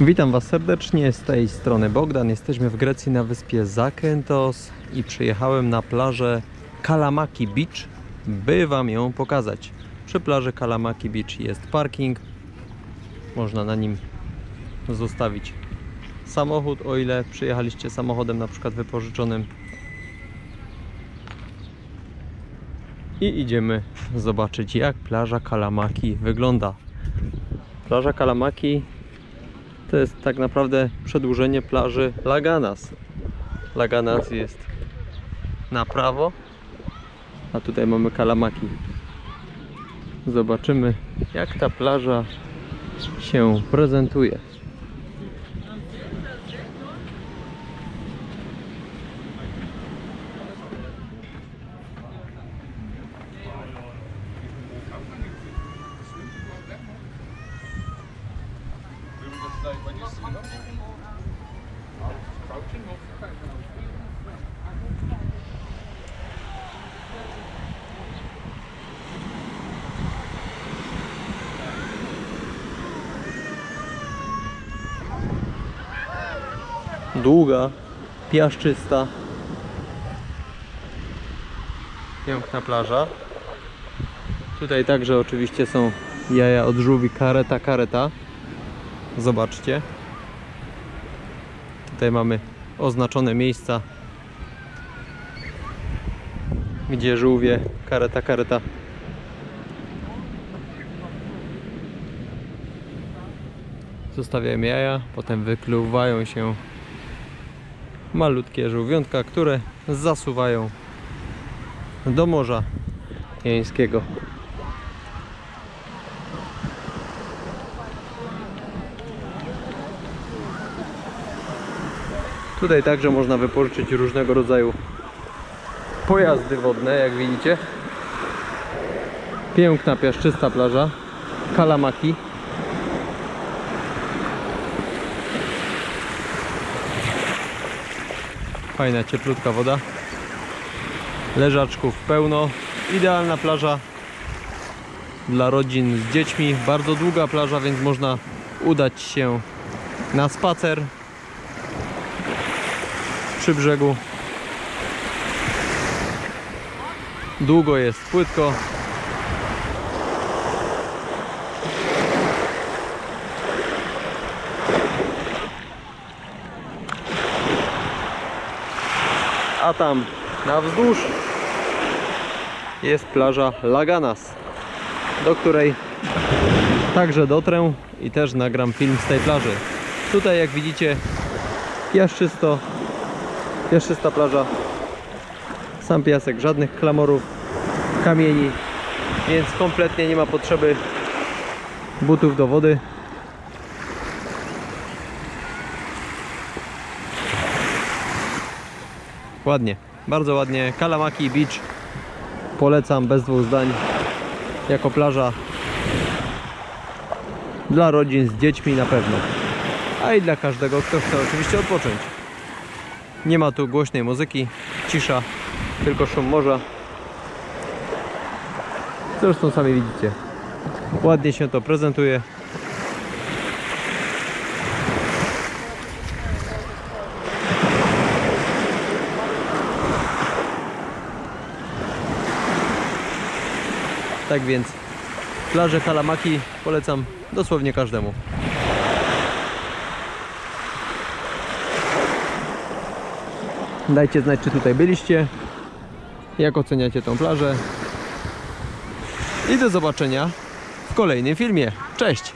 Witam Was serdecznie, z tej strony Bogdan. Jesteśmy w Grecji na wyspie Zakynthos i przyjechałem na plażę Kalamaki Beach, by Wam ją pokazać. Przy plaży Kalamaki Beach jest parking. Można na nim zostawić samochód, o ile przyjechaliście samochodem na przykład wypożyczonym. I idziemy zobaczyć jak plaża Kalamaki wygląda. Plaża Kalamaki to jest tak naprawdę przedłużenie plaży Laganas. Laganas jest na prawo, a tutaj mamy Kalamaki. Zobaczymy jak ta plaża się prezentuje. Długa, piaszczysta, piękna plaża. Tutaj także oczywiście są jaja od żółwi kareta kareta. Zobaczcie. Tutaj mamy oznaczone miejsca, gdzie żółwie kareta kareta zostawiają jaja, potem wykluwają się malutkie żółwiątka, które zasuwają do Morza Jańskiego. Tutaj także można wypożyczyć różnego rodzaju pojazdy wodne, jak widzicie. Piękna, piaszczysta plaża Kalamaki. Fajna, cieplutka woda. Leżaczków pełno. Idealna plaża dla rodzin z dziećmi. Bardzo długa plaża, więc można udać się na spacer przy brzegu. Długo jest, płytko. A tam na wzdłuż jest plaża Laganas, do której także dotrę i też nagram film z tej plaży. Tutaj jak widzicie piaszczysto, piaszczysta plaża, sam piasek, żadnych klamorów, kamieni, więc kompletnie nie ma potrzeby butów do wody. Ładnie, bardzo ładnie. Kalamaki Beach polecam bez dwóch zdań jako plaża dla rodzin z dziećmi na pewno. A i dla każdego, kto chce oczywiście odpocząć. Nie ma tu głośnej muzyki, cisza, tylko szum morza. Zresztą sami widzicie. Ładnie się to prezentuje. Tak więc plażę Kalamaki polecam dosłownie każdemu. Dajcie znać, czy tutaj byliście, jak oceniacie tą plażę. I do zobaczenia w kolejnym filmie. Cześć!